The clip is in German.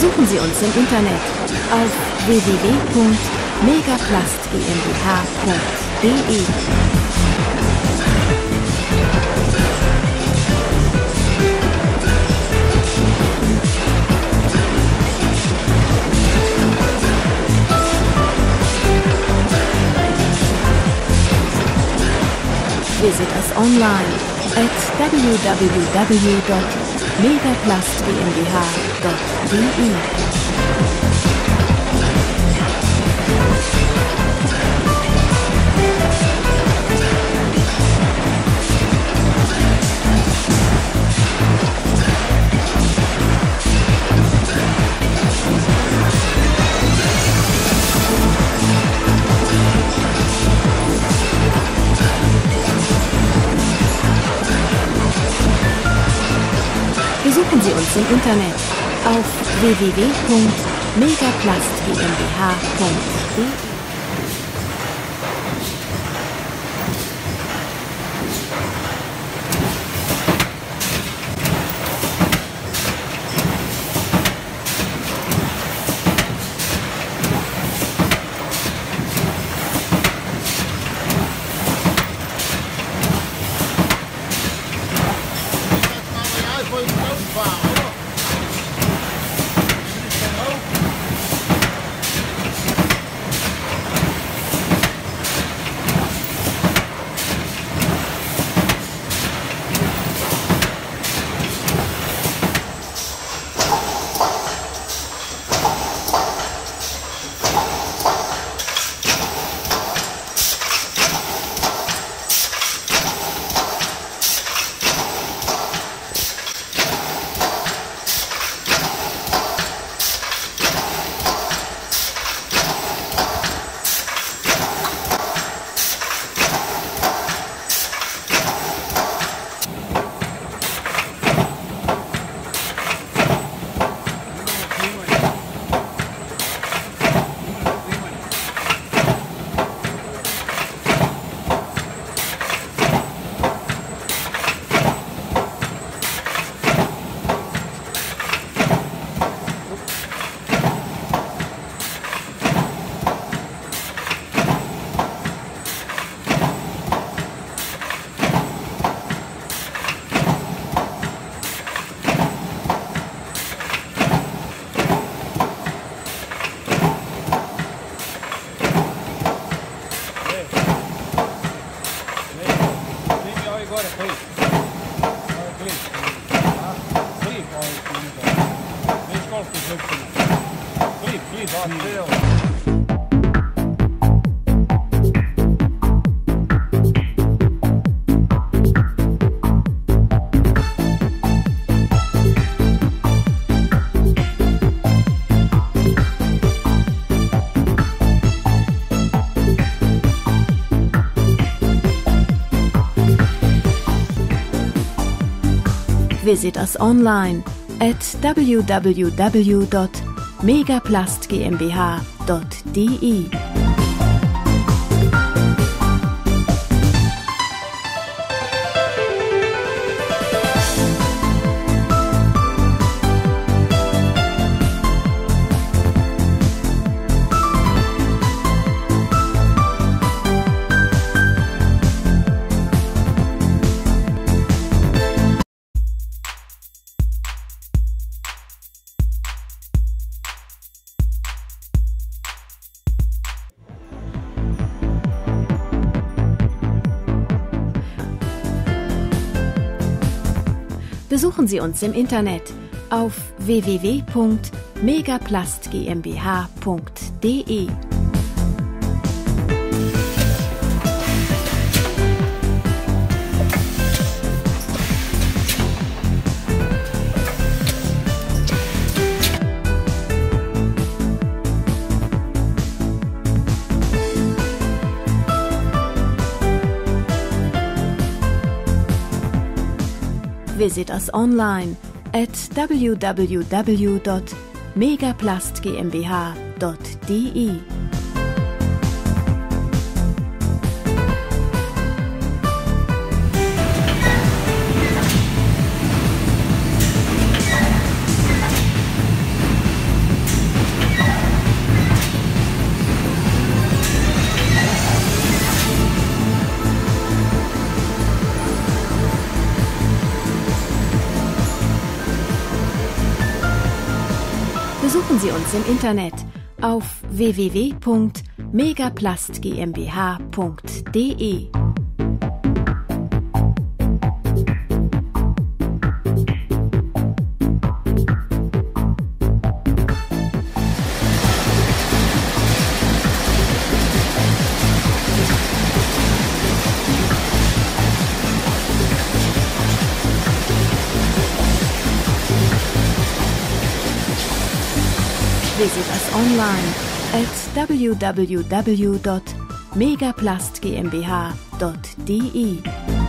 Besuchen Sie uns im Internet auf www.megaplastgmbh.de. Visit us online at www.megaplastgmbh.de megaplast GmbH.de Besuchen Sie uns im Internet auf www.megaplastgmbh.de. fala. Deu. Visit us online at www.megaplastgmbh.de. Besuchen Sie uns im Internet auf www.megaplastgmbh.de. Visit us online at www.megaplastgmbh.de. Besuchen Sie uns im Internet auf www.megaplastgmbh.de. Visit us online at www.megaplastgmbh.de.